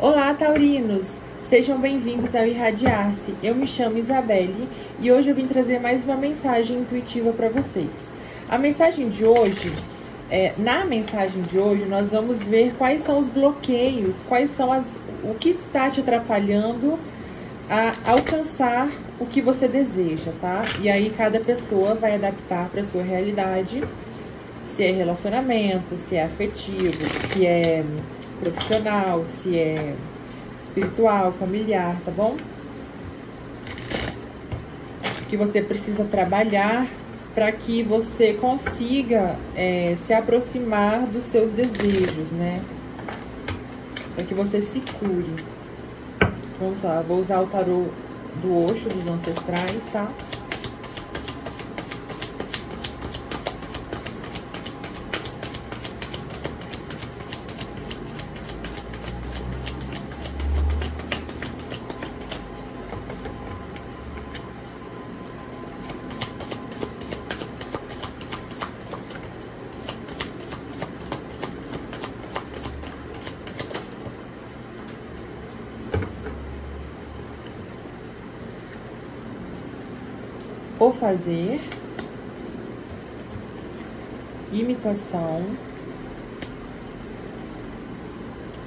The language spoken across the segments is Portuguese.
Olá, taurinos! Sejam bem-vindos ao Irradiar-se. Eu me chamo Isabelle e hoje eu vim trazer mais uma mensagem intuitiva para vocês. A mensagem de hoje, é, na mensagem de hoje, nós vamos ver quais são os bloqueios, quais são as, o que está te atrapalhando a alcançar o que você deseja, tá? E aí cada pessoa vai adaptar para sua realidade, se é relacionamento, se é afetivo, se é profissional, se é espiritual, familiar, tá bom? Que você precisa trabalhar para que você consiga é, se aproximar dos seus desejos, né? Para que você se cure. Vamos lá, vou usar o tarô do Oxo dos ancestrais, tá? O fazer, imitação,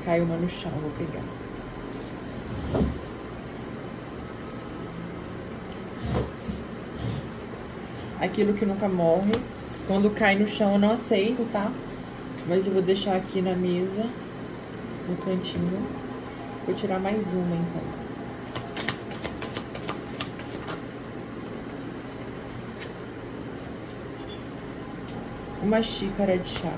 caiu uma no chão, vou pegar. Aquilo que nunca morre, quando cai no chão eu não aceito, tá? Mas eu vou deixar aqui na mesa, no cantinho. Vou tirar mais uma então. Uma xícara de chá.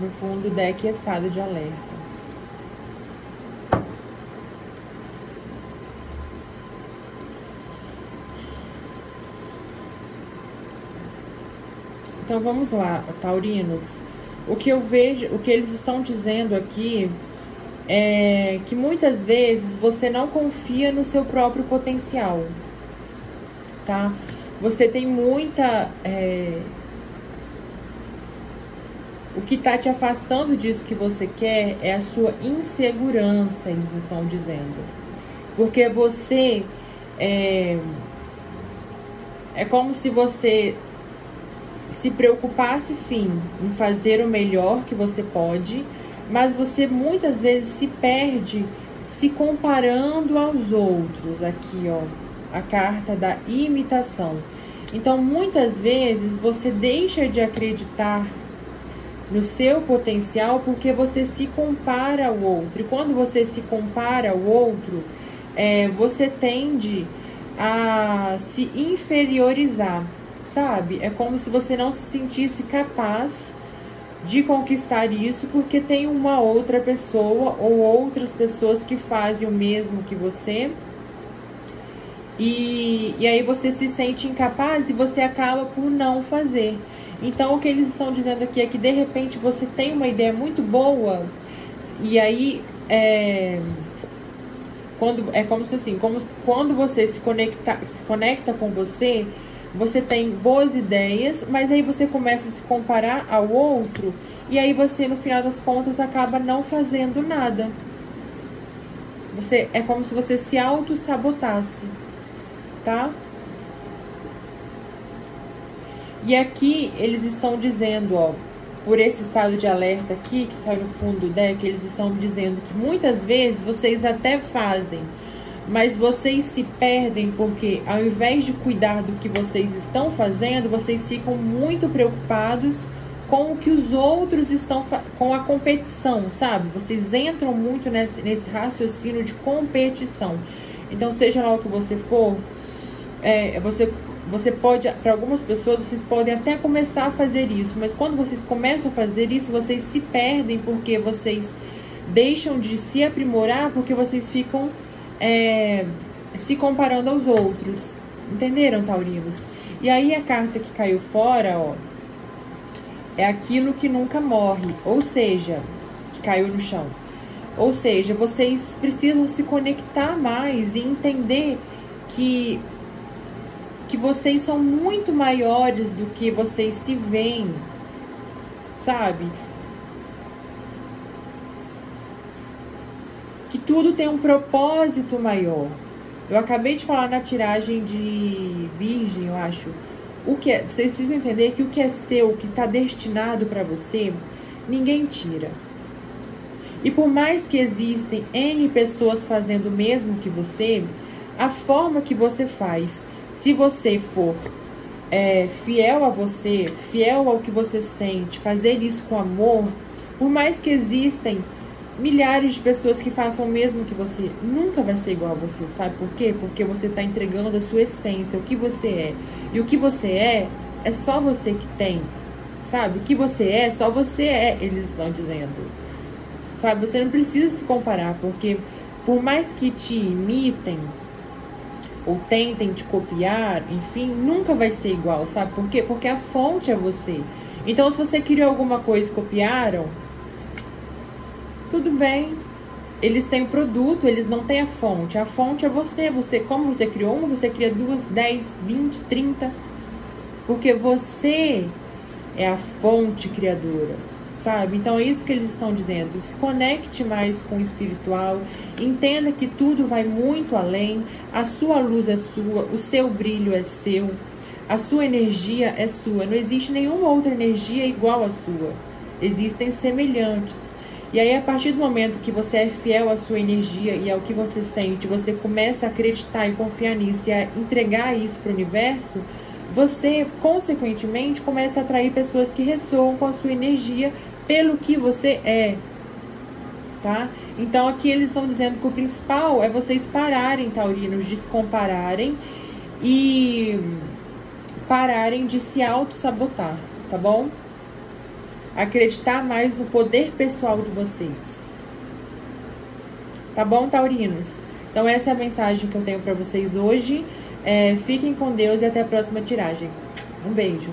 No fundo, deck estado de alerta. Então vamos lá, taurinos. O que eu vejo, o que eles estão dizendo aqui é que muitas vezes você não confia no seu próprio potencial tá? Você tem muita. É... O que tá te afastando disso que você quer é a sua insegurança, eles estão dizendo. Porque você. É, é como se você se preocupasse sim em fazer o melhor que você pode, mas você muitas vezes se perde se comparando aos outros. Aqui, ó a carta da imitação. Então, muitas vezes você deixa de acreditar no seu potencial porque você se compara ao outro. E quando você se compara ao outro, é, você tende a se inferiorizar, sabe? É como se você não se sentisse capaz de conquistar isso porque tem uma outra pessoa ou outras pessoas que fazem o mesmo que você e, e aí você se sente incapaz e você acaba por não fazer. Então o que eles estão dizendo aqui é que de repente você tem uma ideia muito boa e aí é, quando é como se assim, como quando você se conecta, se conecta com você, você tem boas ideias, mas aí você começa a se comparar ao outro e aí você no final das contas acaba não fazendo nada. Você é como se você se auto sabotasse tá? E aqui eles estão dizendo, ó, por esse estado de alerta aqui, que sai no fundo do deck, eles estão dizendo que muitas vezes vocês até fazem, mas vocês se perdem porque ao invés de cuidar do que vocês estão fazendo, vocês ficam muito preocupados com o que os outros estão com a competição, sabe? Vocês entram muito nesse, nesse raciocínio de competição. Então, seja lá o que você for, é, você, você pode, para algumas pessoas, vocês podem até começar a fazer isso, mas quando vocês começam a fazer isso, vocês se perdem porque vocês deixam de se aprimorar porque vocês ficam é, se comparando aos outros. Entenderam, Taurinos? E aí a carta que caiu fora, ó, é aquilo que nunca morre, ou seja, que caiu no chão. Ou seja, vocês precisam se conectar mais e entender que que vocês são muito maiores do que vocês se veem, sabe? Que tudo tem um propósito maior. Eu acabei de falar na tiragem de Virgem, eu acho. O que é, vocês precisam entender que o que é seu, o que está destinado para você, ninguém tira. E por mais que existem N pessoas fazendo o mesmo que você, a forma que você faz se você for é, fiel a você, fiel ao que você sente, fazer isso com amor, por mais que existem milhares de pessoas que façam o mesmo que você, nunca vai ser igual a você, sabe por quê? Porque você está entregando a sua essência, o que você é. E o que você é, é só você que tem, sabe? O que você é, só você é, eles estão dizendo. Sabe? Você não precisa se comparar, porque por mais que te imitem, ou tentem te copiar, enfim, nunca vai ser igual, sabe por quê? Porque a fonte é você. Então, se você criou alguma coisa e copiaram, tudo bem. Eles têm o produto, eles não têm a fonte. A fonte é você. Você, como você criou uma, você cria duas, dez, vinte, trinta. Porque você é a fonte criadora, sabe? Então é isso que eles estão dizendo. Se conecte mais com o espiritual. Entenda que tudo vai muito além. A sua luz é sua, o seu brilho é seu, a sua energia é sua. Não existe nenhuma outra energia igual à sua. Existem semelhantes. E aí, a partir do momento que você é fiel à sua energia e ao que você sente, você começa a acreditar e confiar nisso e a entregar isso para o universo, você, consequentemente, começa a atrair pessoas que ressoam com a sua energia pelo que você é. Tá? Então, aqui eles estão dizendo que o principal é vocês pararem, taurinos, de se compararem e pararem de se auto-sabotar, tá bom? acreditar mais no poder pessoal de vocês. Tá bom, taurinos? Então essa é a mensagem que eu tenho para vocês hoje. É, fiquem com Deus e até a próxima tiragem. Um beijo.